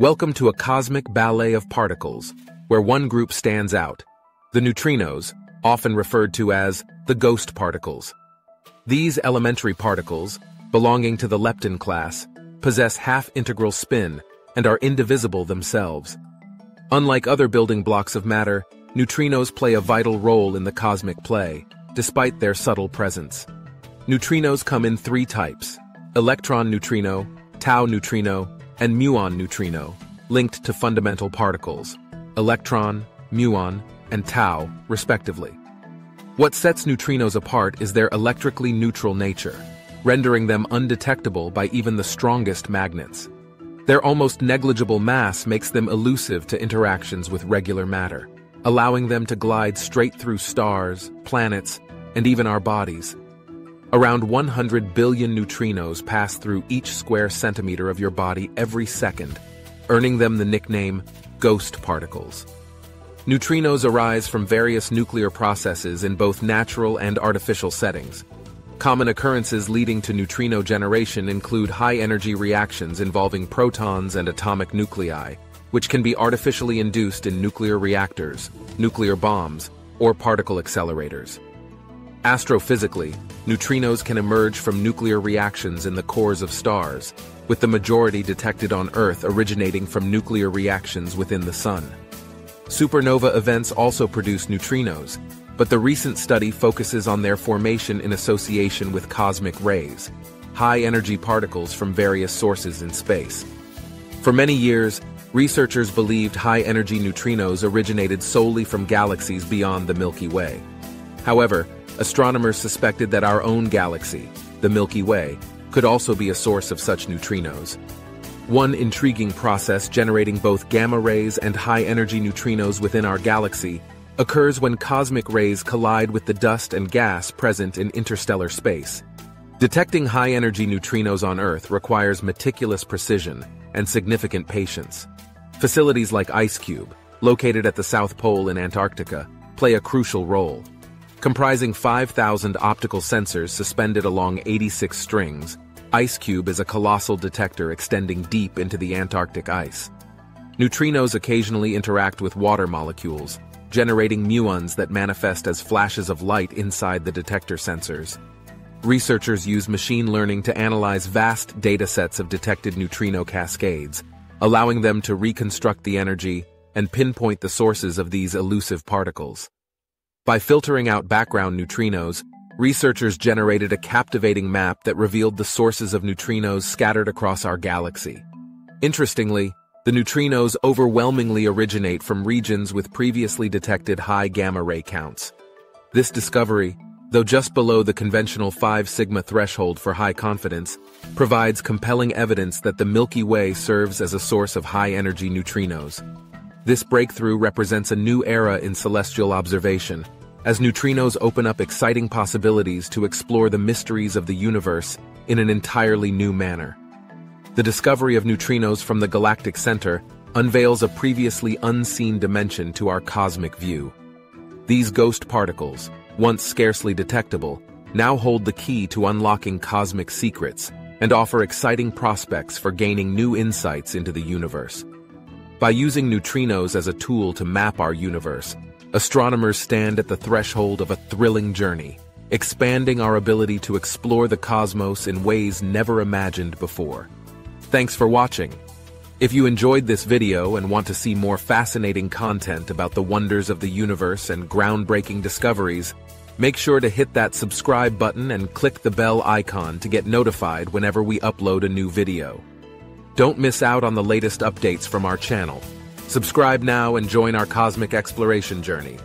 Welcome to a cosmic ballet of particles, where one group stands out, the neutrinos, often referred to as the ghost particles. These elementary particles, belonging to the lepton class, possess half-integral spin and are indivisible themselves. Unlike other building blocks of matter, neutrinos play a vital role in the cosmic play, despite their subtle presence. Neutrinos come in three types, electron neutrino, tau neutrino, and muon neutrino, linked to fundamental particles, electron, muon, and tau, respectively. What sets neutrinos apart is their electrically neutral nature, rendering them undetectable by even the strongest magnets. Their almost negligible mass makes them elusive to interactions with regular matter, allowing them to glide straight through stars, planets, and even our bodies. Around 100 billion neutrinos pass through each square centimeter of your body every second, earning them the nickname ghost particles. Neutrinos arise from various nuclear processes in both natural and artificial settings. Common occurrences leading to neutrino generation include high-energy reactions involving protons and atomic nuclei, which can be artificially induced in nuclear reactors, nuclear bombs, or particle accelerators. Astrophysically, neutrinos can emerge from nuclear reactions in the cores of stars, with the majority detected on Earth originating from nuclear reactions within the Sun. Supernova events also produce neutrinos, but the recent study focuses on their formation in association with cosmic rays, high-energy particles from various sources in space. For many years, researchers believed high-energy neutrinos originated solely from galaxies beyond the Milky Way. However, astronomers suspected that our own galaxy, the Milky Way, could also be a source of such neutrinos. One intriguing process generating both gamma rays and high-energy neutrinos within our galaxy occurs when cosmic rays collide with the dust and gas present in interstellar space. Detecting high-energy neutrinos on Earth requires meticulous precision and significant patience. Facilities like IceCube, located at the South Pole in Antarctica, play a crucial role. Comprising 5,000 optical sensors suspended along 86 strings, IceCube is a colossal detector extending deep into the Antarctic ice. Neutrinos occasionally interact with water molecules, generating muons that manifest as flashes of light inside the detector sensors. Researchers use machine learning to analyze vast datasets of detected neutrino cascades, allowing them to reconstruct the energy and pinpoint the sources of these elusive particles. By filtering out background neutrinos, researchers generated a captivating map that revealed the sources of neutrinos scattered across our galaxy. Interestingly, the neutrinos overwhelmingly originate from regions with previously detected high gamma-ray counts. This discovery, though just below the conventional 5 sigma threshold for high confidence, provides compelling evidence that the Milky Way serves as a source of high-energy neutrinos. This breakthrough represents a new era in celestial observation, as neutrinos open up exciting possibilities to explore the mysteries of the universe in an entirely new manner. The discovery of neutrinos from the galactic center unveils a previously unseen dimension to our cosmic view. These ghost particles, once scarcely detectable, now hold the key to unlocking cosmic secrets and offer exciting prospects for gaining new insights into the universe. By using neutrinos as a tool to map our universe, astronomers stand at the threshold of a thrilling journey, expanding our ability to explore the cosmos in ways never imagined before. Thanks for watching. If you enjoyed this video and want to see more fascinating content about the wonders of the universe and groundbreaking discoveries, make sure to hit that subscribe button and click the bell icon to get notified whenever we upload a new video. Don't miss out on the latest updates from our channel. Subscribe now and join our cosmic exploration journey.